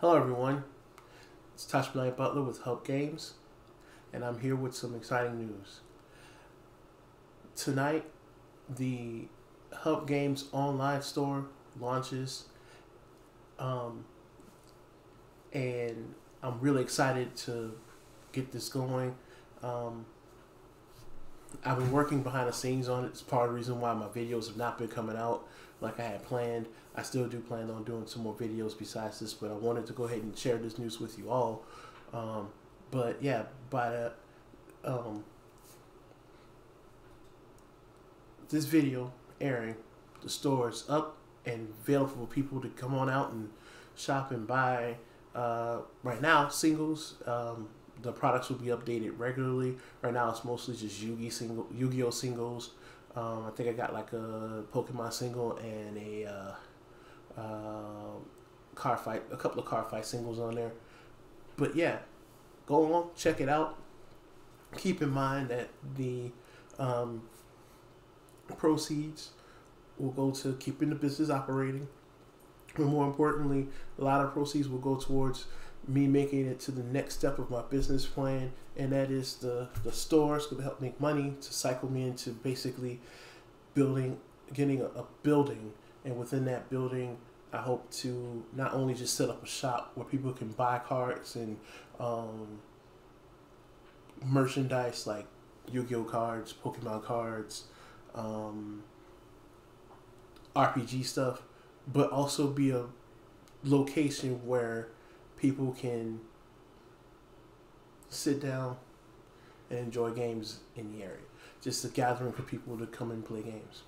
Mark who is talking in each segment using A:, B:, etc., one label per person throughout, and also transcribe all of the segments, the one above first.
A: Hello, everyone. It's Tosh Knight Butler with Hub Games, and I'm here with some exciting news. Tonight, the Hub Games online store launches, um, and I'm really excited to get this going. Um, I've been working behind the scenes on it. It's part of the reason why my videos have not been coming out like I had planned. I still do plan on doing some more videos besides this, but I wanted to go ahead and share this news with you all. Um, but yeah, by the, um, this video airing, the store is up and available for people to come on out and shop and buy. Uh, right now, singles. Um, the products will be updated regularly. Right now, it's mostly just Yu-Gi single, Yu-Gi-Oh singles. Um, I think I got like a Pokemon single and a uh, uh, Cardfight, a couple of Cardfight singles on there. But yeah, go on, check it out. Keep in mind that the um, proceeds will go to keeping the business operating. But more importantly, a lot of proceeds will go towards me making it to the next step of my business plan, and that is the the store is going to help make money to cycle me into basically building, getting a, a building, and within that building, I hope to not only just set up a shop where people can buy cards and um, merchandise like Yu-Gi-Oh cards, Pokemon cards, um, RPG stuff, but also be a location where people can sit down and enjoy games in the area. Just a gathering for people to come and play games.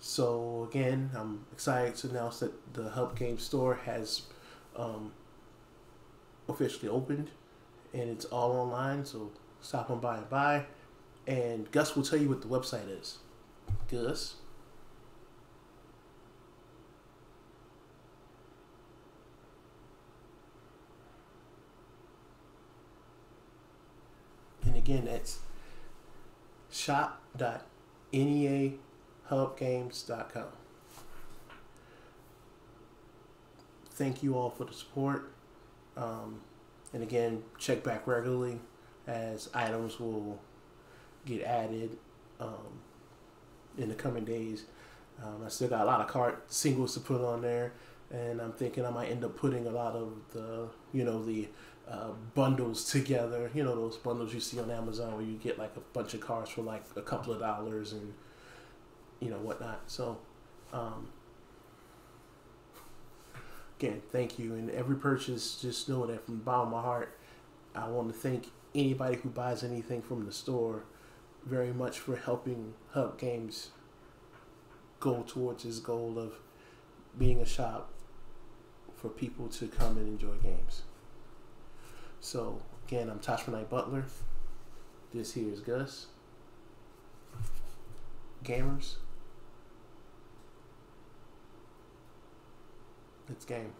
A: So again, I'm excited to announce that the Hub Game Store has um, officially opened, and it's all online. So stop on by and buy. And Gus will tell you what the website is. Gus. Again, that's shop.neahubgames.com. Thank you all for the support. Um, and again, check back regularly as items will get added um, in the coming days. Um, I still got a lot of card singles to put on there, and I'm thinking I might end up putting a lot of the, you know, the uh, bundles together. You know those bundles you see on Amazon where you get like a bunch of cars for like a couple of dollars and you know whatnot. So um, again, thank you. And every purchase, just know that from the bottom of my heart, I want to thank anybody who buys anything from the store very much for helping Hub Games go towards his goal of being a shop for people to come and enjoy games. So again, I'm Tosh Knight Butler. This here is Gus. Gamers. It's game.